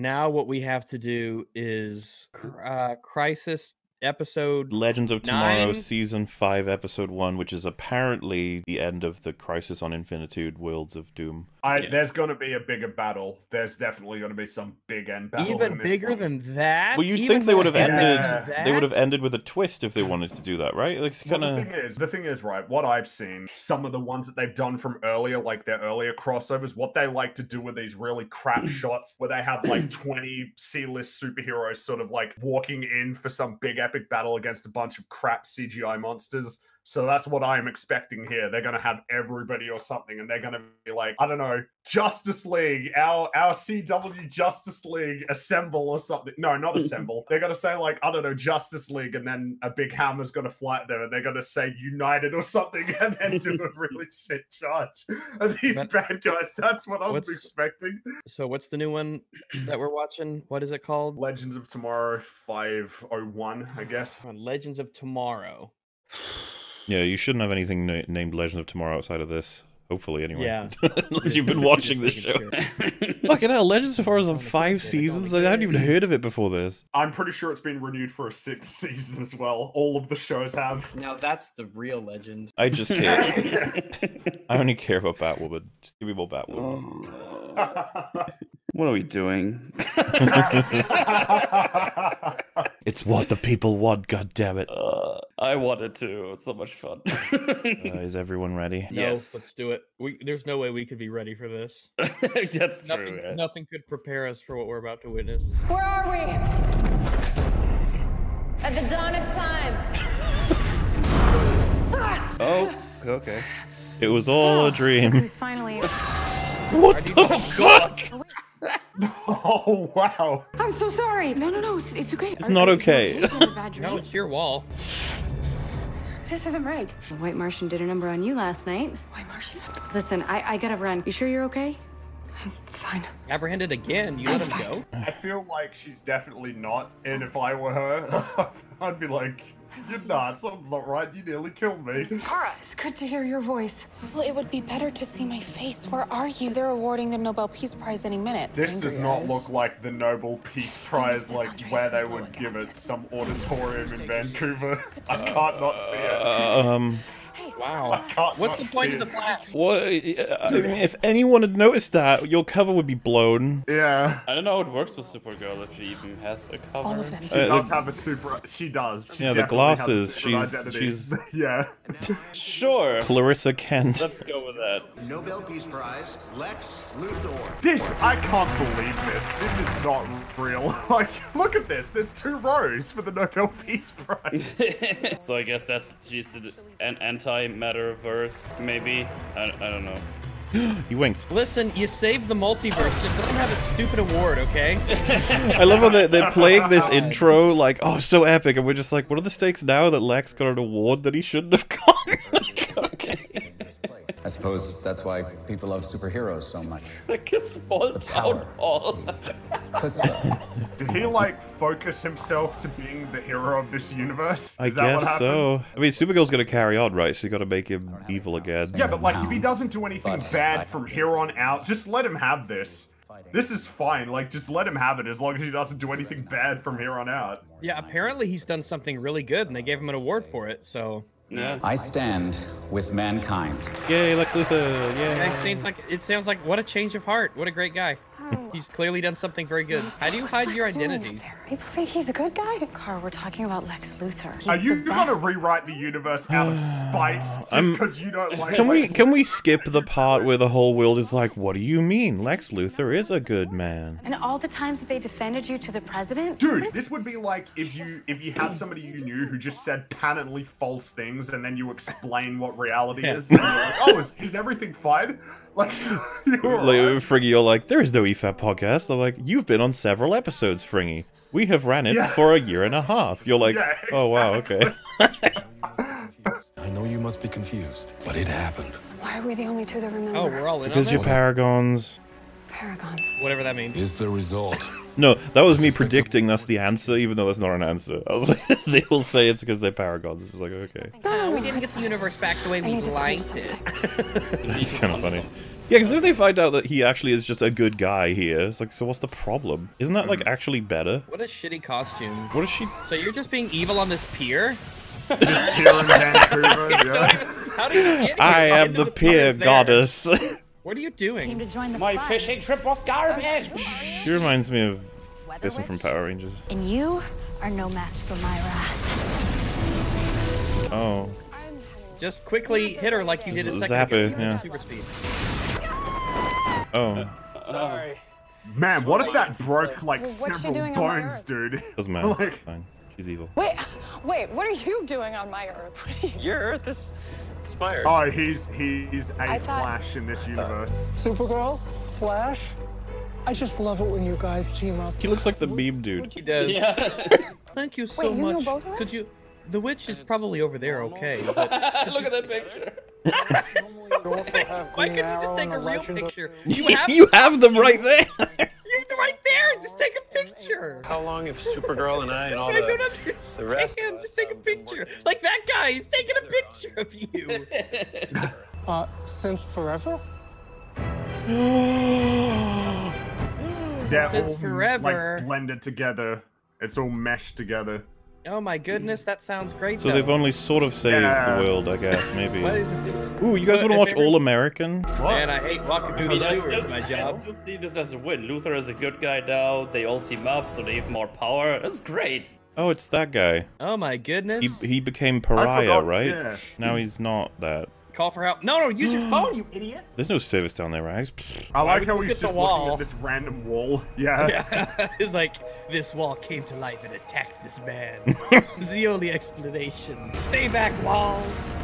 Now what we have to do is uh, Crisis episode. Legends of Tomorrow, Nine? season five, episode one, which is apparently the end of the Crisis on Infinitude Worlds of Doom. I, Yeah. There's going to be a bigger battle. There's definitely going to be some big end battle. Even bigger one. than that. Well, you'd Even think they would have ended. than Yeah. They would have ended with a twist if they wanted to do that, right? Like it's Well, kind the of. thing is, the thing is, right? What I've seen, some of the ones that they've done from earlier, like their earlier crossovers, what they like to do with these really crap shots, where they have like twenty C-list superheroes, sort of like walking in for some big epic battle against a bunch of crap CGI monsters. So that's what I'm expecting here. They're gonna have everybody or something, and they're gonna be like, I don't know, Justice League, our our CW Justice League assemble or something. No, not assemble. they're gonna say like, I don't know, Justice League, and then a big hammer's gonna fly at them, and they're gonna say United or something, and then do a really shit charge. And these bad guys, that's what I'm expecting. So what's the new one that we're watching? What is it called? Legends of Tomorrow 501, I guess. On Legends of Tomorrow. Yeah, you shouldn't have anything na- named Legends of Tomorrow outside of this. Hopefully, anyway. Yeah. Unless you've been watching this show. sure. Fucking hell, Legends of Tomorrow is on five seasons. I hadn't even heard of it before this. I'm pretty sure it's been renewed for a sixth season as well. All of the shows have. Now that's the real legend. I just care. I only care about Batwoman. Just give me more Batwoman. Oh, what are we doing? It's what the people want. God damn it. Uh, I wanted to. It's so much fun. Uh, is everyone ready? No, Yes. let's do it. We there's no way we could be ready for this. That's Nothing, true. yeah. nothing could prepare us for what we're about to witness. Where are we? At the dawn of time. Oh, okay. It was all a dream. Who's finally. What the fuck? oh, wow. I'm so sorry. No, no, no. It's, it's okay. It's not okay. It's not a bad No, it's your wall. This isn't right. The White Martian did a number on you last night. White Martian? Listen, I, I gotta run. You sure you're okay? I'm fine. Apprehended again. You let him go. I feel like she's definitely not, and if I were her, I'd be like, "You're not. Something's not right. You nearly killed me." Kara, it's good to hear your voice. Well, it would be better to see my face. Where are you? They're awarding the Nobel Peace Prize any minute. This does not look like the Nobel Peace Prize, like Andre's where they would give it it. some auditorium in Vancouver. I can't not see it. Um, Wow. I can't What's the point of the it. flash? what? I mean, if anyone had noticed that, your cover would be blown. Yeah, I don't know how it works with Supergirl if she even has a cover. All of them. she Uh, does have a super. She does. She Yeah, the definitely has a glasses, she's- identity. she's- yeah. Sure. Clarissa Kent. Let's go with that. Nobel Peace Prize, Lex Luthor. This I can't believe this. This is not real. Like, look at this. There's two rows for the Nobel Peace Prize. so I guess that's she's an anti-metaverse, maybe. I, I don't know. He winked. Listen, you saved the multiverse. Just let him have a stupid award, okay? I love how they're, they're playing this intro like, oh, so epic, and we're just like, what are the stakes now that Lex got an award that he shouldn't have gotten? okay. I suppose that's why people love superheroes so much. Like a small town hall. Did he like focus himself to being the hero of this universe? I Is that what guess happened? so. I mean, Supergirl's gonna carry on, right? So you gotta make him evil again. Yeah, but like if he doesn't do anything But bad from here on out, just let him have this. This is fine. Like just let him have it as long as he doesn't do anything bad from here on out. Yeah, apparently he's done something really good, and they gave him an award for it. So Yeah. I stand with mankind. Yay, Lex Luthor! yeah, it seems like it sounds like what a change of heart. What a great guy. Oh. He's clearly done something very good. How do you hide Lex your identities? People think he's a good guy. Kara, we're talking about Lex Luthor. He's Are you gonna rewrite the universe out of spite just because you don't like? Can we Lex can we skip the part where the whole world is like, what do you mean? Lex Luthor is a good man. And all the times that they defended you to the president? Dude, this would be like if you if you had somebody you knew who just said patently false things and then you explain what reality is. And you're like, oh, is, is everything fine? Like, you're Like right. Fringy, you're like, there is no EFAP podcast. I'm like, you've been on several episodes, Fringy. We have ran it Yeah. for a year and a half. You're like, Yeah, oh wow, okay. I know you must be confused, but it happened. Why are we the only two that remember? Oh, we're all in on Because you're paragons. Paragons. Whatever that means. Is the result. No, that was me predicting that's the answer, even though that's not an answer. I was like, they will say it's because they're paragons. It's like, okay. No, no, we didn't get the universe back the way we need to liked it. It's kind of funny. Yeah, because if they find out that he actually is just a good guy here, it's like, so what's the problem? Isn't that like hmm. actually better? What a shitty costume. What is she? So you're just being evil on this pier? Here in Vancouver, yeah. How did you get here? I am did the pier goddess. What are you doing? to join the My fun. fishing trip was garbage. she reminds me of Jason from Power Rangers. And you are no match for my wrath. Oh, Just quickly hit her like you did a second Zap her, ago. yeah. Super speed. oh, uh, uh, Sorry. Man, what if that broke like What's she several doing bones, dude? doesn't matter. Like- It's fine. She's evil. Wait, wait, what are you doing on my Earth? You... Your Earth is inspired. Oh, he's he's a I thought- Flash in this universe. Supergirl, Flash. I just love it when you guys team up. He looks like the meme dude. He does. Yeah. Thank you so Wait, you know much. both of us? Could you? The witch is probably over there, okay. But Look at that picture. You also have why Green couldn't you just take a a real Legend of- picture? You have, you have them right there. You're right there. Just take a picture. How long have Supergirl and I and all I don't the rest of us Just take a have been picture. Like that guy. He's taking a picture of you. Uh, since forever? They're Since all forever. like blended together. It's all meshed together. Oh my goodness, that sounds great. So though. they've only sort of saved Yeah. the world, I guess, maybe. What is this? Ooh, you guys want to watch All American? What? Man, I hate walking through the That's- sewers. that's- My job. I still see this as a win. Luthor is a good guy now. They all team up, so they have more power. That's great. Oh, it's that guy. Oh my goodness. he became pariah, forgot- right? yeah. Now he's not that. Call for help. No, no, use your phone, you idiot. There's no service down there, Rags. I like how he's look at just looking at this random wall. Yeah. Yeah, it's like this wall came to life and attacked this man. it's the only explanation. Stay back, walls.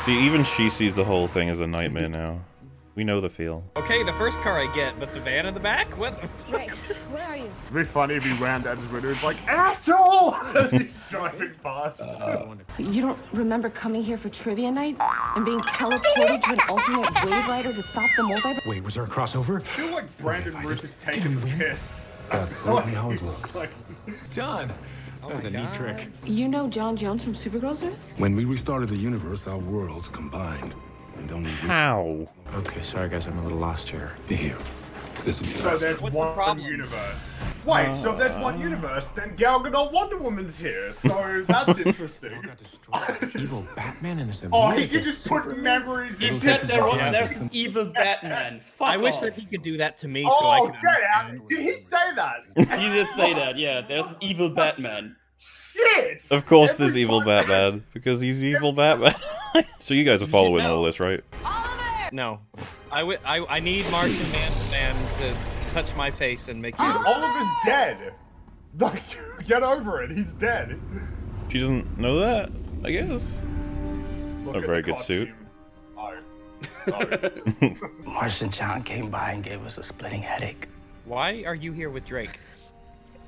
See, even she sees the whole thing as a nightmare now. We know the feel. Okay, the first car I get, but the van in the back? What the fuck? Wait, where are you? It'd be funny if he ran down his window and like, asshole! He's driving past. Uh, you don't remember coming here for trivia night and being teleported to an alternate Waverider to stop the multiverse? Wait, was there a crossover? I feel like Brandon Routh is taking the piss. That's certainly how it looks. Like, John. Oh That's my a neat trick. You know J'onn J'onzz from Supergirl's Earth? When we restarted the universe, our worlds combined. And only we How? Okay, sorry guys, I'm a little lost here. here. This will be so there's What's the one problem? universe. Wait, so if there's one uh. universe, then Gal Gadot Wonder Woman's here. So that's interesting. Evil Batman and his oh, he can just put memories He in. said there was, there's an evil Batman. Fuck I wish that he could do that to me so I Oh, could. get out! Did he say that? He did say that, yeah. There's an evil Batman. Shit! Of course, Every there's evil Batman because he's evil Batman. so you guys are following all this, right? No, I, w- I, I need Martian Man to Man to touch my face and make Dude, me. Oliver's dead. Like, get over it. He's dead. She doesn't know that, I guess. Look A very good suit. costume. Oh. Martian John came by and gave us a splitting headache. Why are you here with Drake?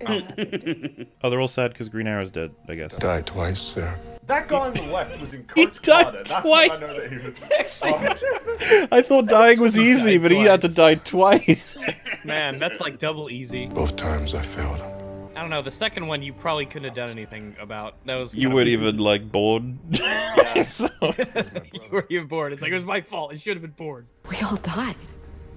Oh, they're all sad because Green Arrow's dead, I guess. Died twice, sir. That guy on the left was in He died Carter. That's how I twice. know that he was. Oh. I thought dying was easy, but he had to die twice. Man, that's like double easy. Both times I failed. Him. I don't know. The second one you probably couldn't have done anything about. That was. You weren't even like bored. So- you were even bored. It's like it was my fault. It should have been bored. We all died.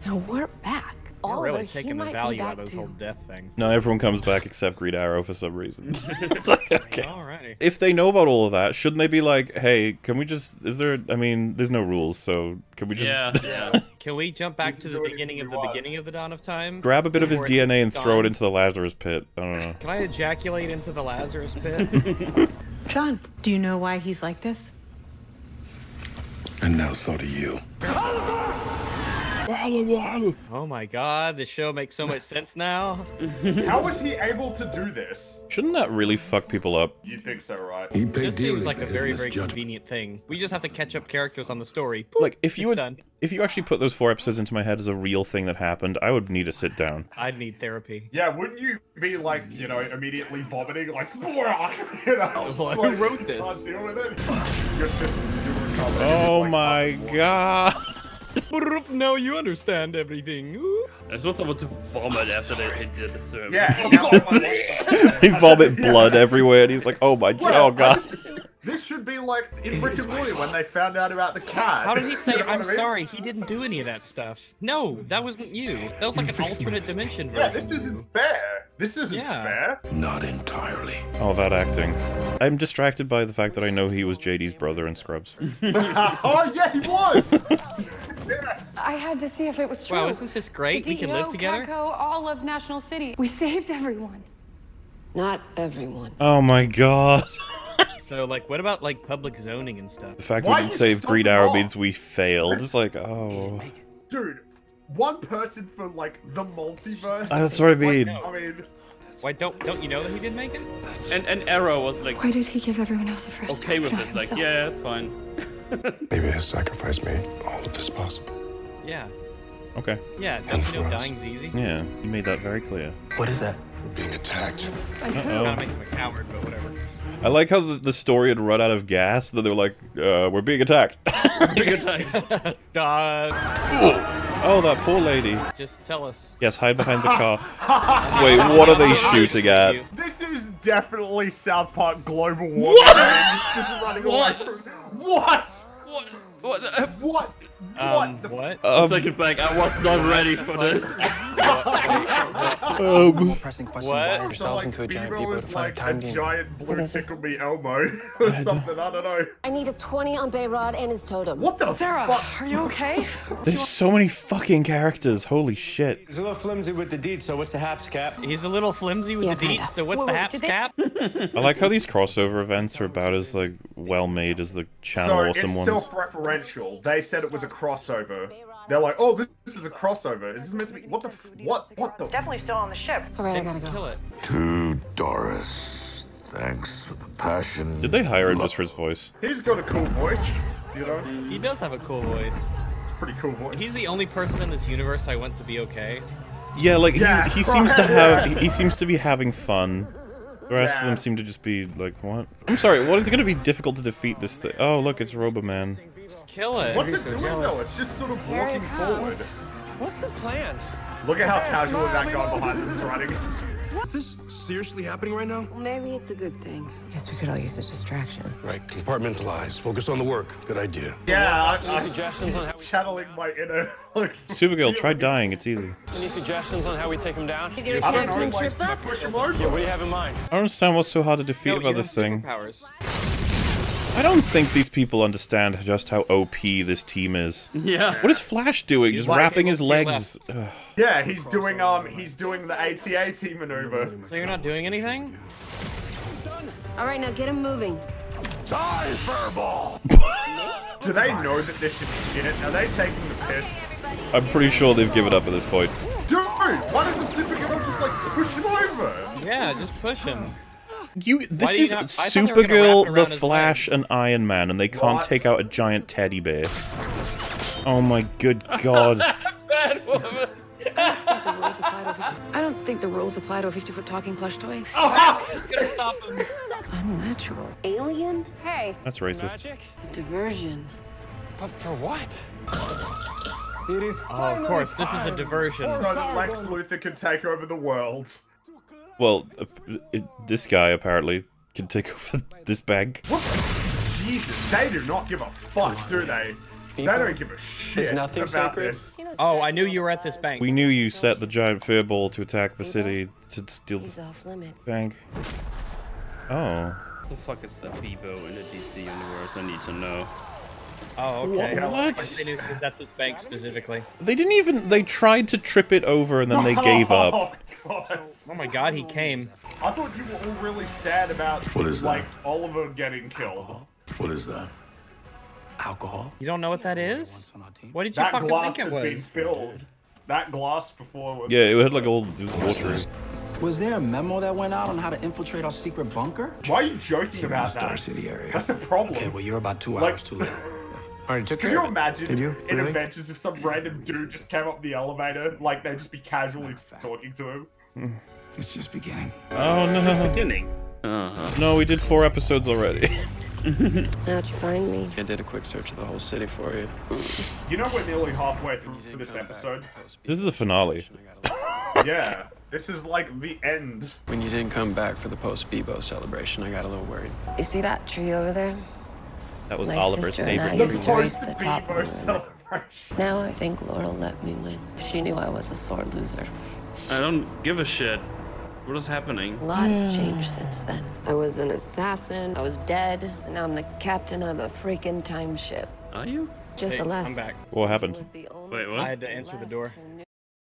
Now we're back. You're Oliver, really he taking the value out of this too. whole death thing. no, everyone comes back except Green Arrow for some reason. it's like, okay. Alrighty. If they know about all of that, shouldn't they be like, hey, can we just, is there, I mean, there's no rules, so can we just Yeah, yeah. Can we jump back We to the beginning of the want. beginning of the dawn of time? grab a bit of his DNA and throw it into the Lazarus pit? I don't know. Can I ejaculate into the Lazarus pit? John, do you know why he's like this? And now so do you. Oh my god, this show makes so much sense now. How was he able to do this? Shouldn't that really fuck people up? You'd think so, right? He paid This seems like for a his very, very misjudgment. convenient thing. We just have to catch up characters on the story. Boop, Like, if you it's would, done. if you actually put those four episodes into my head as a real thing that happened, I would need to sit down. I'd need therapy. Yeah, wouldn't you be like, you know, immediately vomiting, like, you know, Well, who like, wrote this? Can't it. Your system. Oh my fucking- god! Now you understand everything. Ooh. I just want someone to vomit after they did the sermon. Yeah. he vomit blood everywhere, and he's like, "Oh my, Well, oh god." This should be like in Rick and Morty when they found out about the cat. How did he say, You know I'm I mean? sorry, he didn't do any of that stuff? No, that wasn't you. That was like an alternate dimension version. Yeah, this isn't fair. This isn't Yeah. fair. Not entirely. All that acting. I'm distracted by the fact that I know he was JD's brother in Scrubs. oh yeah, he was. Yeah. I had to see if it was true. Wow, isn't this great? The We can live together? Catco, all of National City. We saved everyone. Not everyone. Oh my god. So, like, what about, like, public zoning and stuff? The fact Why we didn't save stop Green Arrow means we failed. It's like, oh. Dude, one person for like the multiverse. Ah, that's what I mean. Like, I mean, Why don't don't you know that he didn't make it? And and Arrow was like Why did he give everyone else a first okay try, with not this, like himself? yeah, it's fine. Maybe his sacrifice made all of this possible. Yeah. Okay. Yeah, And you know for us. dying's easy? Yeah, you made that very clear. What is that? We're being attacked. Kinda makes him a coward, but whatever. I like how the, the story had run out of gas, then they were like, uh, we're being attacked. Big attack. God. oh, that poor lady. Just tell us. Yes, hide behind the car. Wait, what are they shooting at? this is definitely South Park global warming. Just running away from. What? What? What? Uh, What? Um, what? The what? Um, Take it back. I was not ready for this. um, Pressing question What? wire So, yourselves like, into a giant Beebo beeper to is find like a time a game. giant blue tickle me Elmo or something. I don't know. I need a 20 on Behrad and his totem. What the Sarah, fuck? are you okay? there's so many fucking characters. Holy shit. He's a little flimsy with the deed, so what's the haps, Cap? He's a little flimsy with Yeah, the kinda. so what's Whoa, the whoa, haps cap? I like how these crossover events are about as like well made as the channel So awesome it's ones. self-referential. They said it was a crossover. They're like, oh, this, this is a crossover. Is this meant to be? What the? f- What? What the? It's Definitely still on the ship. All right, I gotta go. Kill it. To Doris, thanks for the passion. Did they hire him just for his voice? He's got a cool voice. You know, He does have a cool voice. it's a pretty cool voice. He's the only person in this universe I want to be okay. Yeah, like Yeah, he, he seems to have he, he seems to be having fun. The rest of them seem to just be like, what? I'm sorry, what is it going to be difficult to defeat this thing? Oh, look, it's Roboman. Just kill it. What's it doing though? It's just sort of Here walking forward. What's the plan? Look at how casual that guy behind him is running. Is this seriously happening right now? Well, maybe it's a good thing. Guess we could all use a distraction. Right, compartmentalize. Focus on the work. Good idea. Yeah, I, Any I, suggestions on how he's channeling my inner. Like, Supergirl, try dying, it's easy. Any suggestions on how we take him down? You do a I don't know, like, trip up? push him Yeah, what do you have in mind? I don't understand what's so hard to defeat No, about this thing. Superpowers. I don't think these people understand just how OP this team is. yeah. What is Flash doing? Just like- wrapping his legs. Yeah, he's doing um, he's doing the AT-AT maneuver. So you're not doing anything? All right, now get him moving. Die, furball! Do they know that this is shit? Are they taking the piss? I'm pretty sure they've given up at this point. Dude, why doesn't Supergirl just like push him over? Yeah, just push him. You, this do you is not- I thought they were gonna wrap Supergirl, the Flash, legs. and Iron Man, and they can't What? take out a giant teddy bear. Oh my good god. Bad woman. The rules apply to a 50 I don't think the rules apply to a 50 foot talking plush toy. Oh, Unnatural. Alien? Hey, That's racist. Magic? Diversion. But for what? It is Oh, of course, this is a diversion. So that Lex Luthor can take over the world. Well, uh, it, this guy apparently can take over this bank. What? Jesus, they do not give a fuck, do they? They don't give a shit nothing about sacred? this. Oh, I knew you were at this bank. We knew you set the giant fearball to attack the city to steal He's the off limits. bank. Oh. What the fuck is a Beebo in the DC universe? I need to know. Oh, okay. What? They knew it was at this bank specifically. They didn't even. They tried to trip it over and then they gave up. Oh, God. Oh my god, he came. I thought you were all really sad about What is that? like Oliver getting killed. What is that? Alcohol? You don't know what that is? What did you That fucking glass think has it been was? filled. That glass before was Yeah, it had like all it was watery. Was there a memo that went out on how to infiltrate our secret bunker? Why are you joking about that? Star? City area. That's a problem. Okay, well, you're about two Like- hours too late. All right, took Can care you of imagine Did you? in Really? Adventures if some random dude just came up the elevator, like they'd just be casually talking to him? It's just beginning. Oh no. Beginning. Uh-huh. No, we did four episodes already. How'd you find me? I did a quick search of the whole city for you. You know we're nearly halfway through this episode. This is the finale. Yeah. This is like the end. When you didn't come back for the post Beebo celebration, I got a little worried. You see that tree over there? That was My Oliver's sister and I favorite used tree. to race the top of it. Now I think Laurel let me win. She knew I was a sore loser. I don't give a shit. What is happening? A lot has changed since then. I was an assassin, I was dead, and now I'm the captain of a freaking time ship. Are you? Just Hey, the last. I'm back. What happened? Wait, what? I had to answer the door.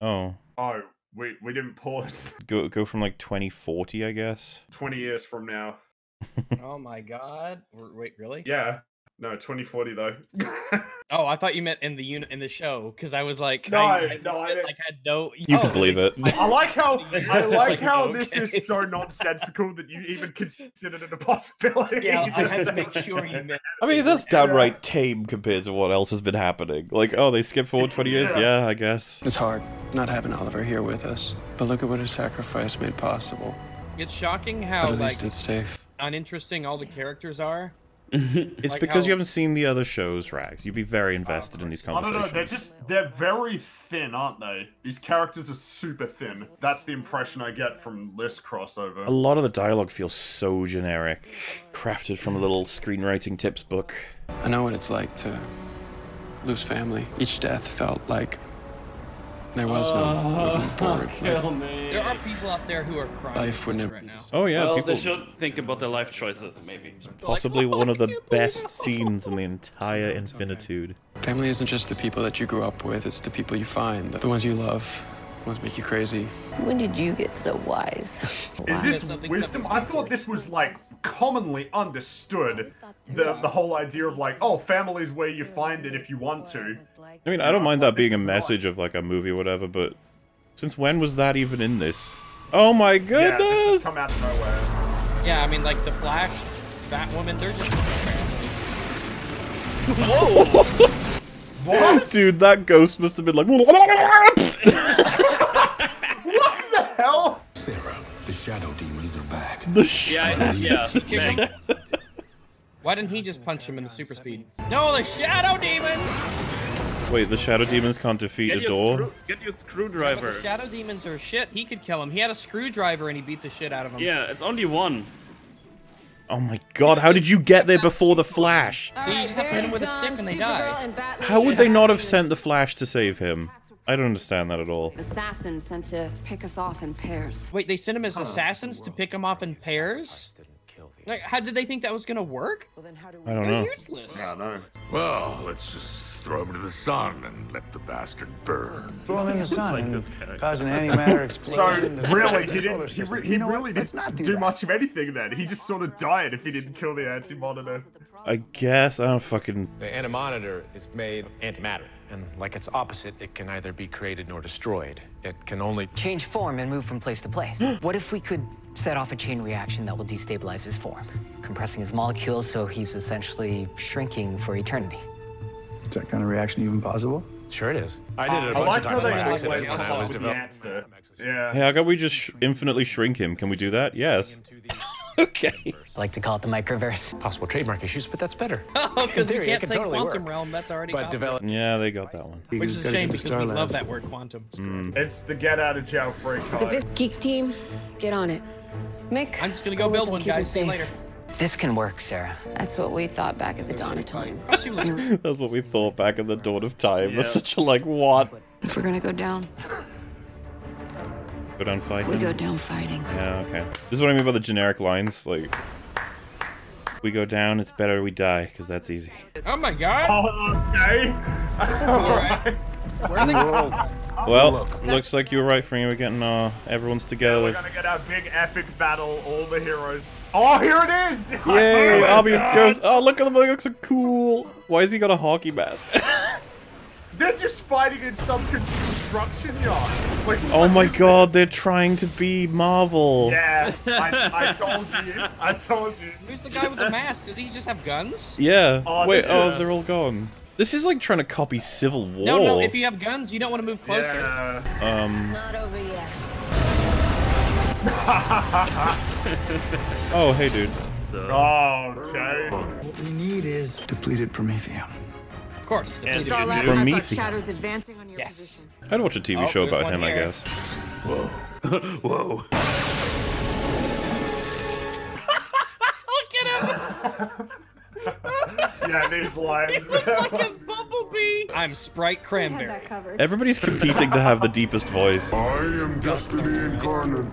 Oh, Oh, we we didn't pause. go go from like 2040, I guess. Twenty years from now. Oh my god. We're- Wait, really? Yeah. No, 2040 though. Oh, I thought you meant in the unit in the show because I was like, No, I, I no, I it, meant- like had no. You can Oh, believe it. I like how I like like, how this is so nonsensical that you even considered it a possibility. Yeah, I had to make sure you meant. I mean, that's downright tame compared to what else has been happening. Like, oh, they skipped forward 20 years? Yeah. Yeah, I guess. It's hard not having Oliver here with us, but look at what his sacrifice made possible. It's shocking But how at like it's safe. uninteresting all the characters are. It's Like because how- you haven't seen the other shows, Rags. You'd be very oh, invested in these conversations. I don't know. They're just they're very thin, aren't they? These characters are super thin. That's the impression I get from this crossover. A lot of the dialogue feels so generic, crafted from a little screenwriting tips book. I know what it's like to lose family. Each death felt like there was no moving forward. Kill me. There are people out there who are crying Life would never right now. Oh yeah, well, people. they should think about their life choices, maybe. Possibly one of the best scenes in the entire Infinitude. family isn't just the people that you grew up with, it's the people you find, the ones you love, the ones make you crazy. When did you get so wise? Is this wisdom? I thought this was like commonly understood. The the whole idea of like, oh, family's where you find it if you want to. I mean, I don't mind that being a message of like a movie or whatever, but since when was that even in this? Oh my Yeah, this goodness! has come out of nowhere. Yeah, I mean, like the Flash, Batwoman, they're just. What? Dude, that ghost must have been like. The sh- Yeah, yeah. Meg. Why didn't he just punch him in the super speed? No, the Shadow Demons! Wait, the shadow demons can't defeat Get a door. screw- get your screwdriver. The Shadow Demons are shit. He could kill him. He had a screwdriver and he beat the shit out of him. Yeah, it's only one. Oh my god, how did you get there before the Flash? So you just have to hit him with a stick and they die. How would they not have sent the Flash to save him? I don't understand that at all. Assassins sent to pick us off in pairs. Wait, they sent him as assassins to pick him off in pairs? Like, how did they think that was gonna work? I don't They're know. useless. I know. Well, let's just throw him into the sun and let the bastard burn. Throw him in the sun like and this character. cause an antimatter So explosion. that really, he the solar didn't. He, re- he You know really Let's didn't not do, do much of anything. Then he just sort of died if he didn't kill the anti-monitor. I guess I don't fucking. The antimonitor is made of antimatter, and like its opposite, it can neither be created nor destroyed. It can only change form and move from place to place. what if we could set off a chain reaction that will destabilize his form, compressing his molecules so he's essentially shrinking for eternity? Is that kind of reaction even possible? Sure it is. I did it a I bunch like of times they by always accident when I was developing. Yeah. Hey, how about we just sh- infinitely shrink him? Can we do that? Yes. okay. I like to call it the microverse. Possible trademark issues, but that's better. Oh, because you can't can say totally quantum work. realm. That's already But copyright. develop. Yeah, they got that one. Which is a shame because Star we love that word quantum. Mm. It's the get out of jail free Look at card. this geek team. Get on it. Mick. I'm just gonna go with build one, guys. See you later. This can work, Sarah. That's what we thought back at the dawn of time. That's what we thought back in the dawn of time. That's such a like what? If we're gonna go down, Go down fighting. we go down fighting. Yeah, okay. This is what I mean by the generic lines. Like, we go down, it's better we die, because that's easy. Oh my god! Oh, okay. This is alright. Where are they going? Well, looks like you were right, Free. We're getting uh, everyone's together. We're gonna get our big epic battle, all the heroes. Oh, here it is! Yay! Oh, Army of God. Ghosts. Oh, look at them. They look so cool. Why has he got a hockey mask? They're just fighting in some construction yard. Like, oh my god, this? they're trying to be Marvel. Yeah, I, I told you. I told you. Who's the guy with the mask? Does he just have guns? Yeah. Oh, Wait, oh, is- they're all gone. This is like trying to copy Civil War. No, no. If you have guns, you don't want to move closer. Yeah. Um. It's Not over yet. Oh, hey, dude. So, Oh, okay. What we need is depleted promethium. Of course. Yes, depleted. Prometheus. shadows advancing on your Yes. I'd watch a TV Oh, show about one him, I guess. Whoa, Whoa. Look at him! yeah, these lines. Looks like a bumblebee. I'm Sprite Cranberry. Everybody's competing to have the deepest voice. I am destiny incarnate.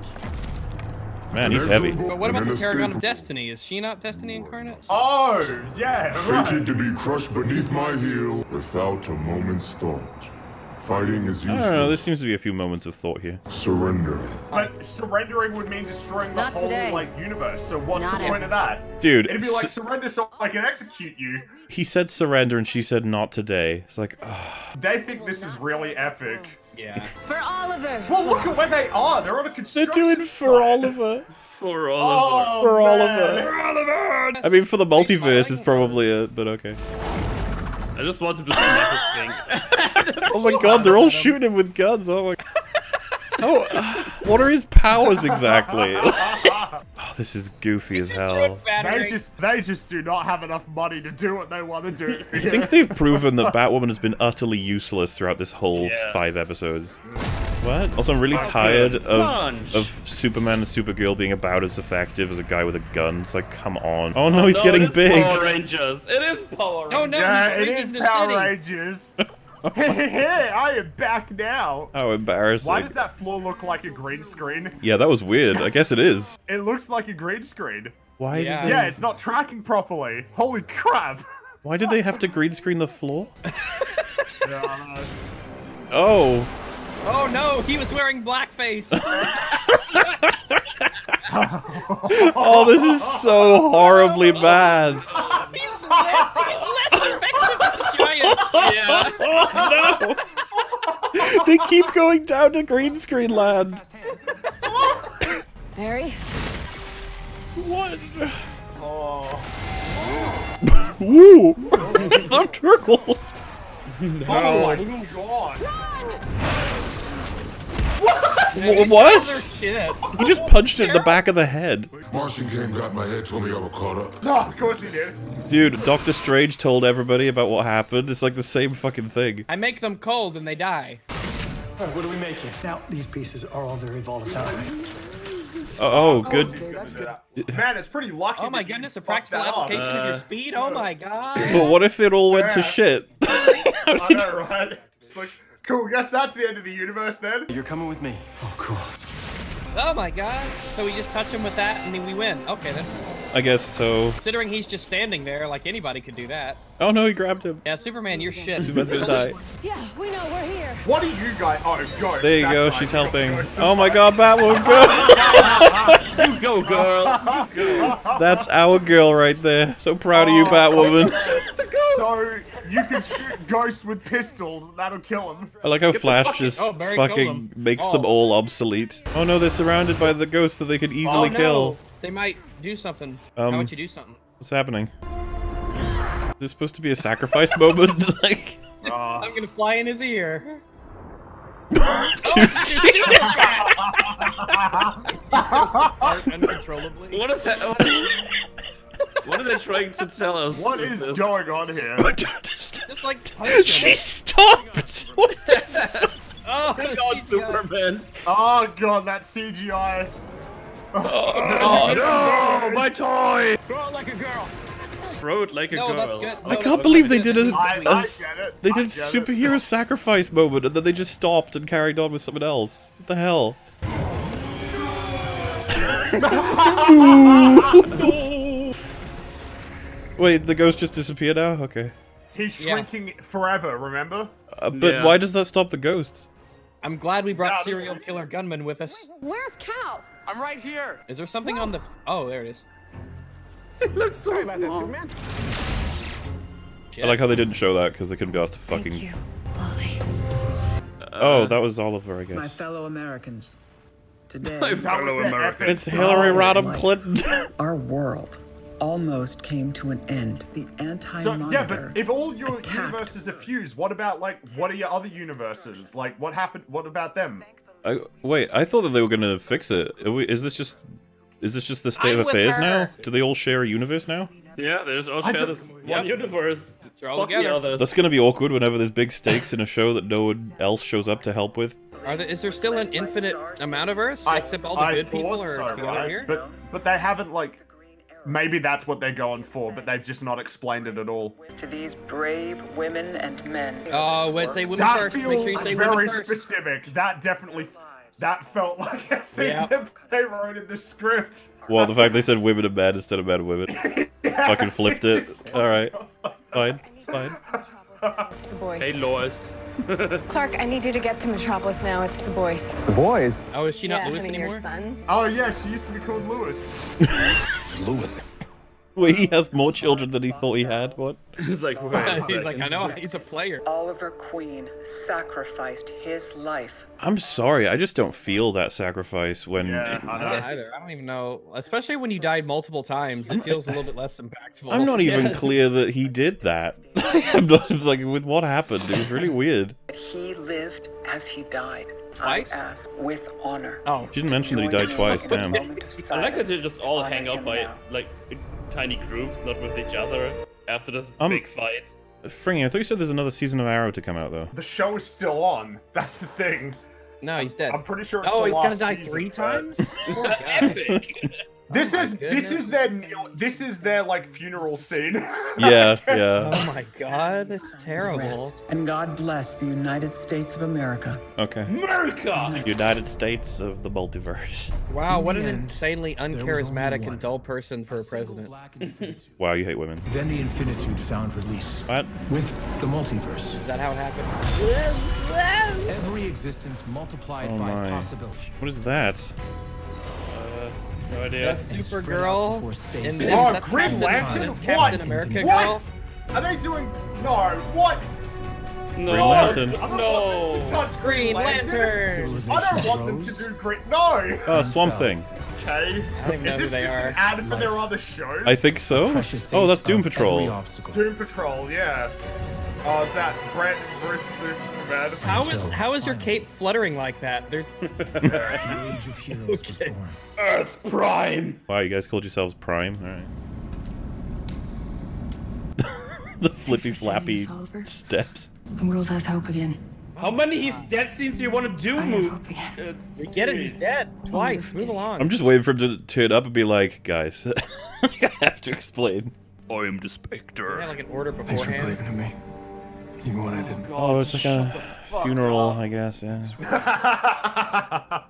Man, he's heavy. But what about the Paragon of Destiny? Is she not Destiny incarnate? Oh, yeah, Fated to be crushed beneath my heel without a moment's thought. Fighting is I don't know, there seems to be a few moments of thought here. Surrender. But surrendering would mean destroying the Not whole today. like universe. So what's Not the point of that? Dude, it'd be like surrender so I can execute you. He said surrender and she said not today. It's like, ugh. They think this is really epic. Yeah. For Oliver. Well, look at where they are. They're on a construction They're construction. doing for Oliver. For Oliver. Oh, Oliver. For man. Oliver. I mean, for the multiverse is probably it, but okay. I just want him to snap his thing. Oh my god, they're all shooting him with guns. Oh my. Oh, what are his powers exactly? oh, this is goofy as hell. They just they just do not have enough money to do what they want to do. I think they've proven that Batwoman has been utterly useless throughout this whole Yeah. five episodes. What? Also, I'm really Okay. tired of, of Superman and Supergirl being about as effective as a guy with a gun. It's like, come on. Oh no, he's No, getting it is big. Power Rangers. It is Power Rangers. Oh no, yeah, he's it bringing is the Power city. Rangers. hey, I am back now. How embarrassing. Why does that floor look like a green screen? Yeah, that was weird. I guess it is. It looks like a green screen. Why Yeah. did they? Yeah, it's not tracking properly. Holy crap. Why did they have to green screen the floor? Yeah, Oh. Oh no, he was wearing blackface. Oh, this is so horribly bad. he's less, he's less effective as a giant. Yeah. Oh no! they keep going down to green screen land. Barry. What? Oh. Woo! the turtles. Oh my god. Wh- What? Shit. He just punched it in the back of the head. Martian came, got my head, told me I was caught up. No, of course he did. Dude, Doctor Strange told everybody about what happened. It's like the same fucking thing. I make them cold and they die. What are we making? Now, these pieces are all very volatile. Oh, oh, Of good. he's gonna do that. Man, it's pretty lucky. Oh my goodness, a practical that up. application of your Uh, speed? Oh my god. But what if it all went to Yeah. shit? I know, right? It's like, cool, guess that's the end of the universe then. You're coming with me. Oh, cool. Oh my god. So we just touch him with that and then we win. Okay then. I guess so. Considering he's just standing there, like anybody could do that. Oh no, he grabbed him. Yeah, Superman, you're shit. Superman's gonna die. Yeah, we know we're here. What do you guys? Oh, ghost. There you that's go, right, she's helping. ghost. Oh my god, Batwoman, go! You go, girl. That's our girl right there. So proud of you, oh, Batwoman. So you can shoot ghosts with pistols, that'll kill him. I like how the Flash fucking- just oh, Barry fucking him. makes Oh. them all obsolete. Oh no, they're surrounded by the ghosts that they could easily oh, no. kill. They might do something. Um, How about you do something? What's happening? Is this supposed to be a sacrifice moment? like, Uh, I'm gonna fly in his ear. Uncontrollably. What is that? What, what are they trying to tell us? What is this? going on here? Just like touch she him. stopped. What the Oh, Bring the on CGI. Superman. Oh god, that CGI. Oh no, my toy! Throw it like a girl. Throw it like a No, girl. that's good. I can't believe they did a, I- a I s- get it. they did get it. superhero sacrifice moment and then they just stopped and carried on with someone else. What the hell? Wait, the ghost just disappeared now? Okay. He's Yeah. shrinking forever. Remember? Uh, but Yeah. why does that stop the ghosts? I'm glad we brought Yeah, serial killer gunman with us. Where's Cal? I'm right here. Is there something on the? Oh, there it is. It looks so Sorry about that, I like how they didn't show that because they couldn't be asked to fucking. Thank you, Bully. Oh, uh, that was Oliver, I guess. My fellow Americans, today My fellow Americans. It's Hillary Rodham Clinton. our world almost came to an end. The anti-monitor. So, yeah, but if all your universes are fused, what about like what are your other universes? Like what happened? What about them? I, wait, I thought that they were gonna fix it. Are we- Is this just, is this just the state I'm of affairs now? Do they all share a universe now? Yeah, there's all share just- this one Yep. universe. They're all Fuck together. others. That's gonna be awkward whenever there's big stakes in a show that no one else shows up to help with. Are there, is there still an infinite amount of Earths, except all the I good people are so, right? here? But but they haven't like. Maybe that's what they're going for, but they've just not explained it at all. To these brave women and men. Uh, oh, wait, say women that first. Make feels sure you say very women first. specific. That definitely. That felt like a thing Yeah. that they wrote in the script. Well, the fact they said women and men instead of men and women. Fucking flipped it. Alright. Fine. It's fine. It's the boys. Hey, Lois. Clark, I need you to get to Metropolis now. It's the boys. The boys? Oh, is she not yeah, Lewis honey, anymore? Your sons. Oh yeah, she used to be called Lewis. Lewis. Wait, he has more children than he thought he had? What? He's like, wait a He's like, I know, he's a player. Oliver Queen sacrificed his life. I'm sorry, I just don't feel that sacrifice when. Yeah, I don't either. I don't even know. Especially when you died multiple times, it feels a little bit less impactful. I'm not even Yeah. clear that he did that. I'm not it's like with what happened. It was really weird. He lived as he died. Twice? I ask with honor. Oh, She didn't mention that he died twice. Damn. I like that they just all hang up by like in tiny groups, not with each other. After this Um, big fight. Fringy, I thought you said there's another season of Arrow to come out though. The show is still on. That's the thing. No, he's dead. I'm pretty sure. It's Oh, the he's gonna die season, three times? Poor. Epic. Oh this Oh my is this is their this is their like funeral scene. Yeah, yeah. Oh my god, it's terrible. Rest, and God bless the United States of America. Okay. America. United States of the multiverse. Wow, In what an end, insanely uncharismatic and dull person for a president. Wow, you hate women. then the Infinitude found release What? with the multiverse. Is that how it happened? Every existence multiplied Oh by my. possibility. What is that? Uh, no idea. That's Supergirl. And this, Oh, that's Green Captain, Lantern? that's Captain What? America girl. What? Are they doing? No. What? No. Green Lantern. I don't No. want to touch Green, Green Lantern. Lantern. I don't want them to do Green. No. Oh, Swamp Thing. Okay. I don't Is this just are. an ad for their other shows? I think so. Oh, that's Doom Patrol. Doom Patrol. Yeah. Oh, is that Brandon Bruce Superman? How is how is your cape fluttering like that? There's The age of heroes was born. Earth Prime. Wow, you guys called yourselves Prime. All right. the flippy flappy steps. The world has hope again. How many he's dead scenes do you want to do, move? Uh, we get it. He's dead twice. Move along. I'm just waiting for him to turn up and be like, guys, I have to explain. I am the We Spectre. had like an order Thanks for beforehand. believing in me. Even when I didn't. Oh, it's like a funeral, I guess. Yeah.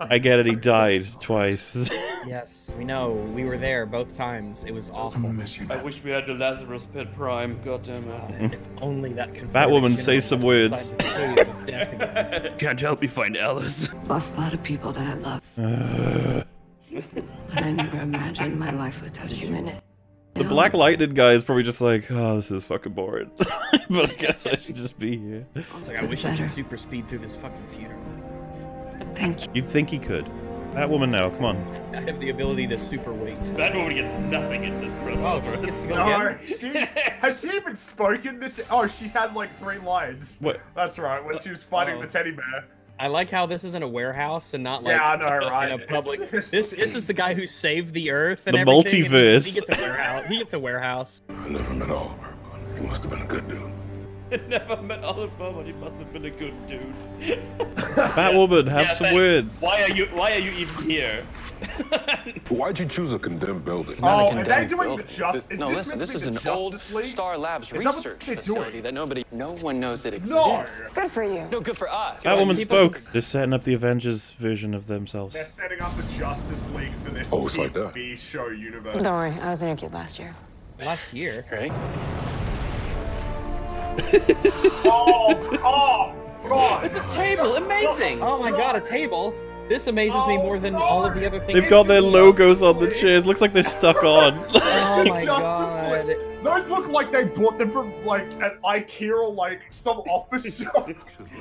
I get it. He died twice. Yes, we know. We were there both times. It was I'm awful. gonna miss you. I wish we had the Lazarus Pit Prime. God damn it. If only that converted Batwoman, say some words. the cave of death again. Can't help me find Alice. Lost a lot of people that I love, Uh, but I never imagined my life without you in it. The Black Lightning guy is probably just like, oh, this is fucking boring. but I guess I should just be here. It's like I wish I could super speed through this fucking funeral. Thank you. You'd think he could. That woman now, come on. I have the ability to super wait. woman gets nothing in this Oh, crossover. she gets to go No, she's, has she even spoken this? Oh, she's had like three lines. What? That's right, when she was fighting Oh. the teddy bear. I like how this isn't a warehouse and not like Yeah, I know, right? in a public. This this is the guy who saved the Earth and The everything, and he- multiverse. He, gets a warehouse. He gets a warehouse. I never met Oliver, but he must have been a good dude. I Never met Oliver, but he must have been a good dude. Batwoman, have Yeah, some thank- words. Why are you? Why are you even here? Why'd you choose a condemned building? Oh, Not a oh, are they doing the building. just? Is no, this listen, this is an old League? Star Labs Is research they're facility that nobody, no one knows it exists. No. exists. Good for you. No, good for us. That woman spoke. They're setting up the Avengers version of themselves. They're setting up a Justice League for this Oh, it's like that. Show universe. Don't worry, I was a new kid last year. Last year. Ready? oh, oh, God! It's a table. Amazing. Oh my god, a table. This amazes me more than all of the other things. They've got their logos on the chairs. Looks like they're stuck on. Oh my god. Those look like they bought them from like an IKEA or like some office shop.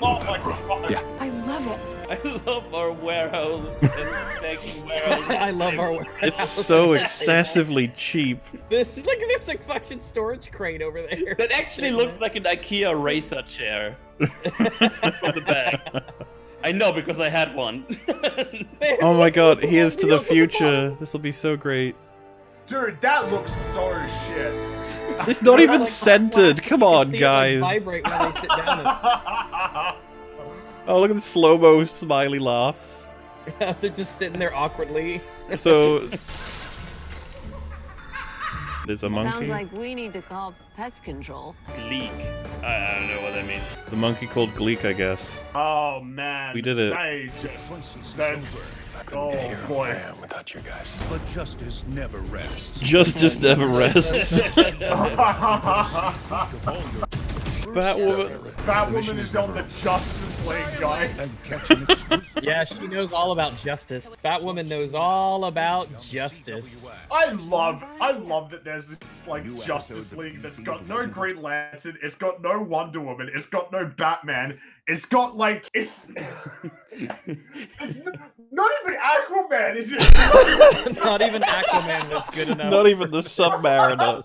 Oh my god. Yeah. I love it. I love our warehouse and stacking warehouse. I love our warehouse. It's so excessively cheap. This look at this like fucking storage crate over there. That actually looks like an IKEA racer chair from the back. I know because I had one. Oh my god, here's to the future. This will be so great. Dude, that looks so shit. It's not even Like, centered. Come on, see it, like, guys. vibrate when they sit down. Oh, look at the slow mo smiley laughs. They're just sitting there awkwardly. So there's a monkey. Sounds like we need to call pest control. Gleek. I, I don't know what that means. The monkey called Gleek, I guess. Oh man, We did it. I just that, oh boy. without you guys. But justice never rests. Justice never rests. Batwoman. Batwoman is on the Justice League, guys. yeah, she knows all about justice. Batwoman knows all about justice. I love, I love that there's this like Justice League that's got no Green Lantern, it's got no Wonder Woman, it's got no Batman, it's got like it's, it's not even Aquaman, is it? Not even Aquaman was good enough. Not even the Submariner.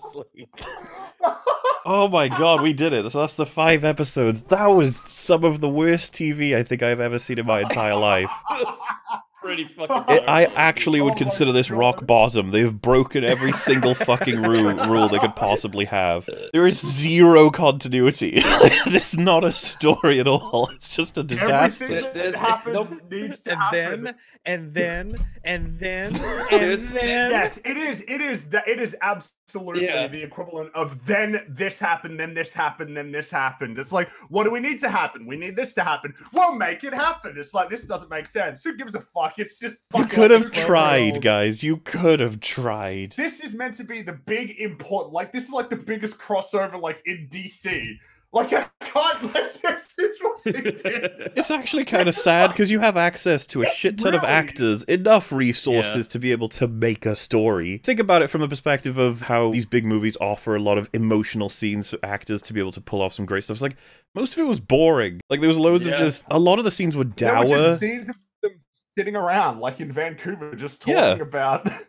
Oh my god, we did it. So that's the five episodes. That was some of the worst TV I think I've ever seen in my entire life. Pretty fucking. It, I actually would oh consider this rock bottom. They've broken every single fucking rule, rule they could possibly have. There is zero continuity. this is not a story at all. It's just a disaster. Everything that happens needs to and happen. then and then and then and then yes, it is. It is. That it is absolutely Yeah. the equivalent of then this happened, then this happened, then this happened. It's like, what do we need to happen? We need this to happen. We'll make it happen. It's like this doesn't make sense. Who gives a fuck? It's just You could have Supergirl. tried, guys. You could have tried. This is meant to be the big important. Like this is like the biggest crossover like in DC. Like I can't. Like this is what they did. It's actually kind of sad because you have access to a shit ton of actors, enough resources to be able to make a story. Think about it from the perspective of how these big movies offer a lot of emotional scenes for actors to be able to pull off some great stuff. It's like most of it was boring. Like there was loads of just a lot of the scenes were There were dour. just scenes of them sitting around, like in Vancouver, just talking Yeah. about.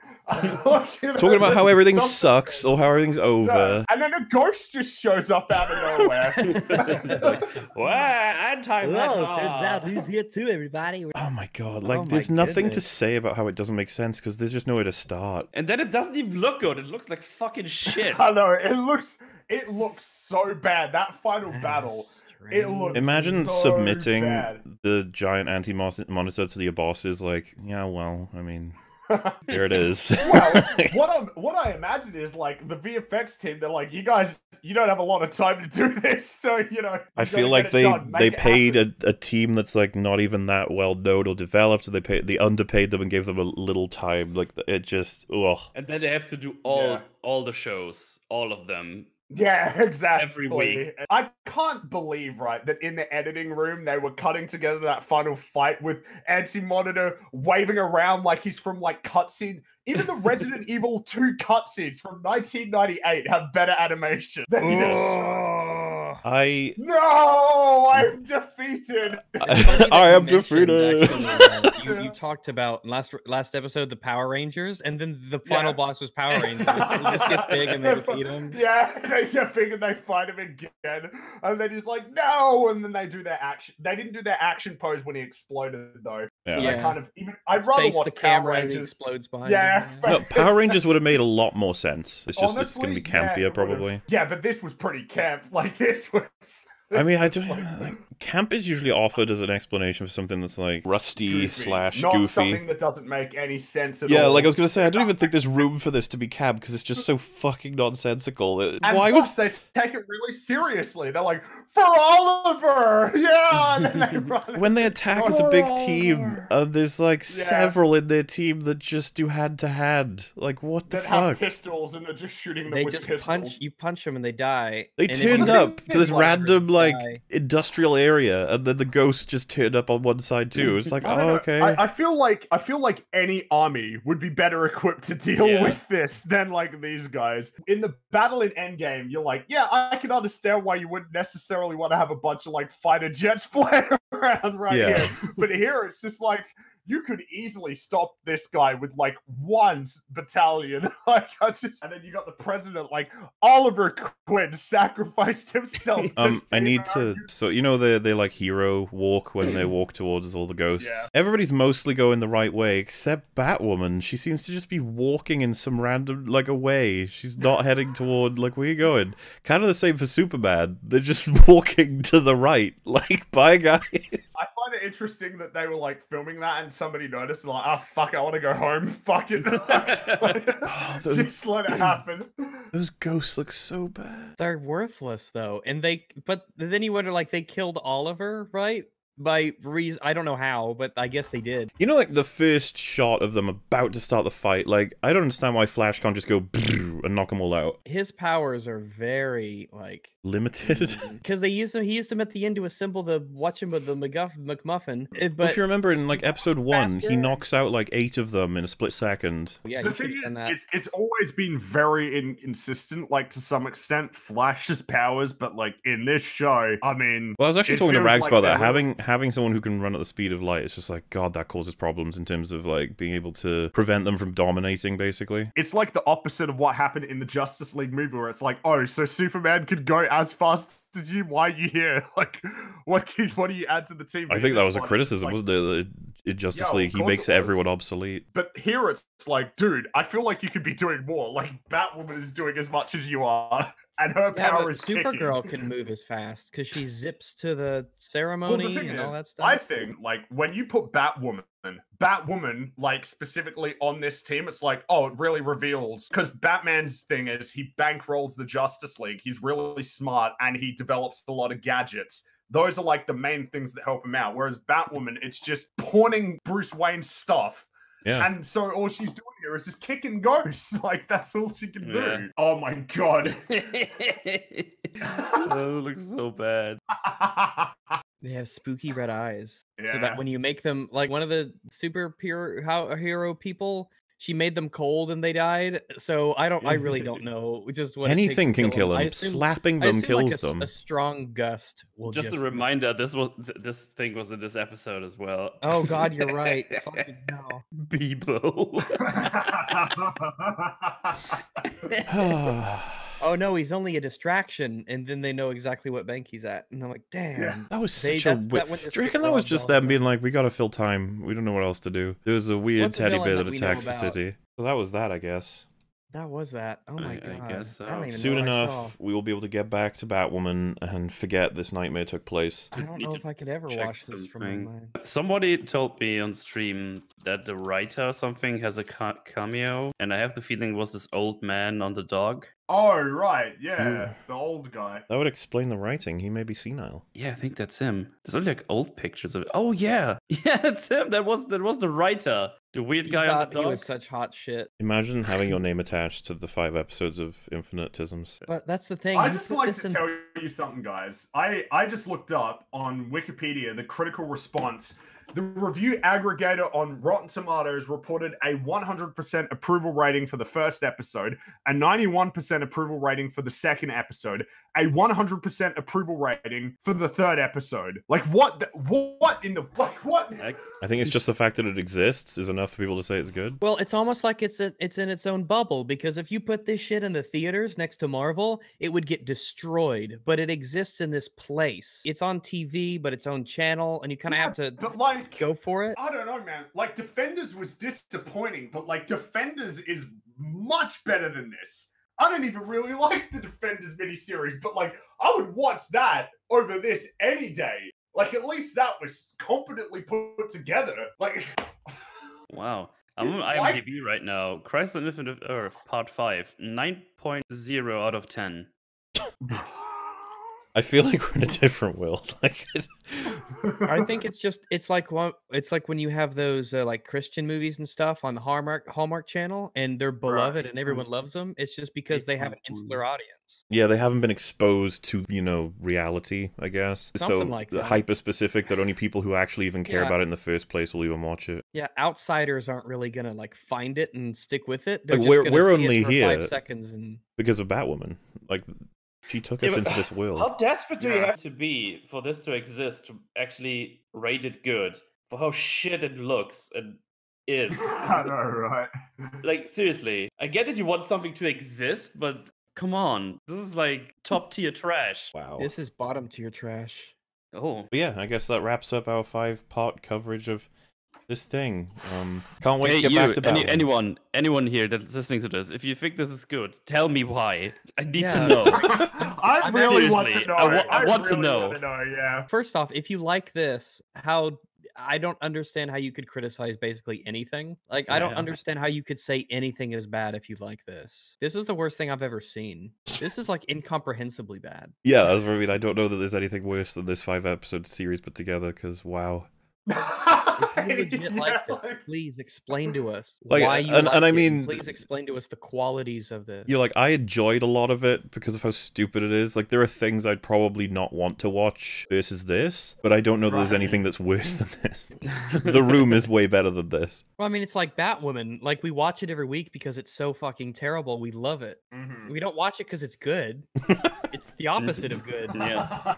like, you know, Talking about how everything stuff- sucks or how everything's over. Yeah. And then a ghost just shows up out of nowhere. Well, anti Oh, turns out who's here too, everybody. Oh my god! Oh Like, my there's nothing to say about how it doesn't make sense because there's just nowhere to start. And then it doesn't even look good. It looks like fucking shit. I know it looks. It looks so bad. That final battle. It looks. Imagine so submitting bad. the giant anti monitor to the bosses. Like, yeah, well, I mean, here it is. well, what I'm what I imagine is like the VFX team. They're like, you guys, you don't have a lot of time to do this, so you know. I feel like they done, they paid a, a team that's like not even that well known or developed. So they paid they underpaid them and gave them a little time. Like it just ugh. And then they have to do all Yeah. all the shows, all of them. Yeah, exactly. Every week. I can't believe, right, that in the editing room they were cutting together that final fight with Anti Monitor waving around like he's from like cutscenes. Even the Resident Evil 2 cutscenes from 1998 have better animation than this. I No, I'm defeated. I am defeated. Actually, you, you talked about last last episode the Power Rangers, and then the final Yeah. boss was Power Rangers. he just gets big and they defeat him. Yeah, they get figured they fight him again, and then he's like, "No!" And then they do their action. They didn't do their action pose when he exploded, though. Yeah. So they kind of even. I'd rather Space watch the Power camera and he Rangers. explodes behind Yeah, him. no, Power Rangers would have made a lot more sense. It's just it's gonna be yeah, campier would've. probably. Yeah, but this was pretty camp. Like this was. I mean, I don't. was, Like, camp is usually offered as an explanation for something that's like rusty goofy, slash not goofy. something that doesn't make any sense at Yeah, all. like I was gonna say, I don't even think there's room for this to be camp because it's just so fucking nonsensical. It- And Why plus, was they take it really seriously? They're like, "For Oliver, yeah!" And then they run. when they attack as a big team, uh, there's like several in their team that just do hand to hand. Like what the that have fuck? pistols and are just shooting them They with just pistols. punch you punch them and they die. They and turned up to this Whatever, random like die. industrial area, and then the ghost just turned up on one side too. It's like, oh okay. I, I feel like I feel like any army would be better equipped to deal Yeah. with this than like these guys. In the battle in Endgame, you're like, yeah, I can understand why you wouldn't necessarily want to have a bunch of like fighter jets flying around right Yeah. here. But here it's just like you could easily stop this guy with like one battalion. like I just and then you got the president like Oliver Queen sacrificed himself to Um, I need our to. So you know they they like hero walk when they walk towards all the ghosts. Yeah. Everybody's mostly going the right way except Batwoman. She seems to just be walking in some random like a way. She's not heading toward like where you going. Kind of the same for Superman. They're just walking to the right. Like bye guys. I find of interesting that they were like filming that and somebody noticed and like, ah, fuck, I want to go home. Fuck it. those- Just let it happen. Those ghosts look so bad. They're worthless though, and they. But then you wonder, like, they killed Oliver, right? By reason, I don't know how, but I guess they did. You know, like the first shot of them about to start the fight. Like, I don't understand why Flash can't just go and knock them all out. His powers are very like Limited. because they used him. He used him at the end to assemble the watch him with the McGuff, McMuffin. eh, But if you remember in like episode one, he knocks out like eight of them in a split second. yeah, the thing is, it's it's always been very inconsistent, like to some extent, Flash's powers, but like in this show, I mean, Well, I was actually talking to feels Rags like about that. Having having someone who can run at the speed of light, it's just like God, that causes problems in terms of like being able to prevent them from dominating, basically. It's like the opposite of what happened in the Justice League movie, where it's like, oh, so Superman could go as fast as you. Why are you here? Like, what can, what do you add to the team? I think that this was a one, it's just criticism, like- wasn't it? that In Justice Yeah, League, he makes everyone obsolete. But here it's like, dude, I feel like you could be doing more. Like Batwoman is doing as much as you are, and her yeah, power but is kicking. Supergirl can move as fast because she zips to the Well, ceremony the thing and all that stuff. I think like when you put Batwoman, Batwoman, like specifically on this team, it's like, oh, it really reveals because Batman's thing is he bankrolls the Justice League. He's really smart and he develops a lot of gadgets. Those are like the main things that help him out. Whereas Batwoman, it's just pawning Bruce Wayne's stuff. Yeah. And so all she's doing here is just kicking ghosts. Like that's all she can do. Yeah. Oh my god. that looks so bad. They have spooky red eyes, so that when you make them like one of the super pure how hero people, she made them cold and they died. So I don't, I really don't know. Just what Anything can kill kill I them. assume- Slapping them assume, like, kills them. A strong gust will Just just. a reminder, this was th- this thing was in this episode as well. Oh God, you're right. Fucking no. Beebo. Oh no, he's only a distraction, and then they know exactly what bank he's at, and I'm like, damn. That was they- such a that- weird. that Do you reckon that was just them being like, "We gotta fill time. We don't know what else to do." There was a weird What's teddy bear that that attacks the city. So that was that, I guess. That was that. Oh my I- I god. guess I so. don't even Soon know what I enough, we will be able to get back to Batwoman and forget this nightmare took place. I don't know if I could ever check watch this from my mind. Somebody told me on stream that the writer or something has a cameo, and I have the feeling it was this old man on the dog. Oh right, yeah, Ooh. the old guy. That would explain the writing. He may be senile. Yeah, I think that's him. There's only like old pictures of it. Oh yeah, yeah, that's him. That was that was the writer, the weird He guy on thought the he dog. was such hot shit. Imagine having your name attached to the five episodes of Infinitisms. But that's the thing. I you just like to in- tell you something, guys. I I just looked up on Wikipedia the critical response. The review aggregator on Rotten Tomatoes reported a 100% approval rating for the first episode, a 91% approval rating for the second episode, a 100% approval rating for the third episode. Like what? The, what in the like what? I think it's just the fact that it exists is enough for people to say it's good. Well, it's almost like it's a, it's in its own bubble because if you put this shit in the theaters next to Marvel, it would get destroyed. But it exists in this place. It's on TV, but its own channel, and you kind of have to But like go for it. I don't know, man. Like Defenders was disappointing, but like Defenders is much better than this. I don't even really like the Defenders miniseries, but like I would watch that over this any day. Like at least that was competently put together. Like Wow. I'm on Why- IMDb right now. Crisis on Infinite Earth, Part 5, 9.0 out of 10. I feel like we're in a different world. Like, I think it's just it's like one it's like when you have those uh, like Christian movies and stuff on the Hallmark Hallmark channel and they're beloved and everyone loves them. It's just because they have an insular audience. yeah, they haven't been exposed to you know reality. I guess so. Something like that. hyper specific that only people who actually even care Yeah. about it in the first place will even watch it. Yeah, outsiders aren't really gonna like find it and stick with it. They're Like, just we're gonna we're see it only for here five seconds and because of Batwoman. Like, she took us but into this world. How desperate do you have to be for this to exist to actually rate it good? For how shit it looks and is. I know, right? like seriously, I get that you want something to exist, but come on, this is like top tier trash. Wow. this is bottom tier trash. Oh, But yeah, I guess that wraps up our five part coverage of this thing. Um, can't wait hey, to get you, back to any, Batwoman. anyone, anyone here that's listening to this, if you think this is good, tell me why. I need Yeah. to know. I really want to know. I wa- I want to really know. wanna know. Yeah. First off, if you like this, how I don't understand how you could criticize basically anything. Like, I don't understand how you could say anything is bad if you like this. This is the worst thing I've ever seen. This is like incomprehensibly bad. Yeah, that's what I mean. I don't know that there's anything worse than this five episode series put together. Because wow, If you legit like this, please explain to us Like, why you and- and I mean- please explain to us the qualities of this. you're like I enjoyed a lot of it because of how stupid it is. Like there are things I'd probably not want to watch versus this, but I don't know that there's anything that's worse than this. the Room is way better than this. Well, I mean, it's like Batwoman. Like we watch it every week because it's so fucking terrible. We love it. Mhm. We don't watch it because it's good. it's the opposite of good. Yeah.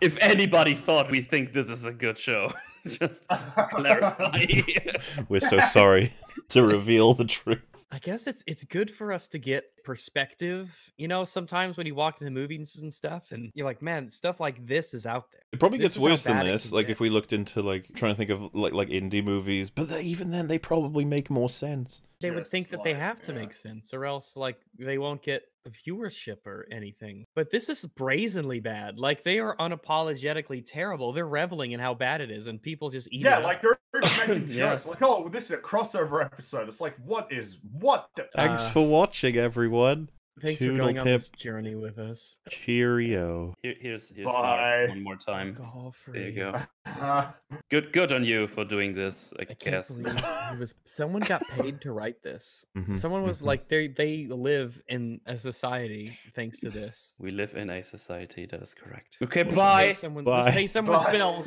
if anybody thought we think this is a good show, just clarify. We're so sorry to reveal the truth. I guess it's it's good for us to get perspective. You know, sometimes when you walk into movies and stuff, and you're like, man, stuff like this is out there. It probably This gets worse than this. Like get. if we looked into like trying to think of like like indie movies, but they, even then they probably make more sense. they would Just think that they have to yeah. make sense, or else like they won't get viewership or anything. But this is brazenly bad. Like they are unapologetically terrible. They're reveling in how bad it is, and people just eat Yeah, it. like up. they're even making Yeah. jokes. Like, oh, this is a crossover episode. It's like, what is what? The- Thanks Uh, for watching, everyone. Thanks for Toodle going on pip. this journey with us. Cheerio. Here, here's here's Bye. One more time. Alcohol There you go. Uh, Good good on you for doing this. I, I guess. it was someone got paid to write this. Mhm, Someone was mhm. like they they live in a society thanks to this. We live in a society that is correct. Okay, Let's bye. Pay someone, let's pay someone's Bye. bills.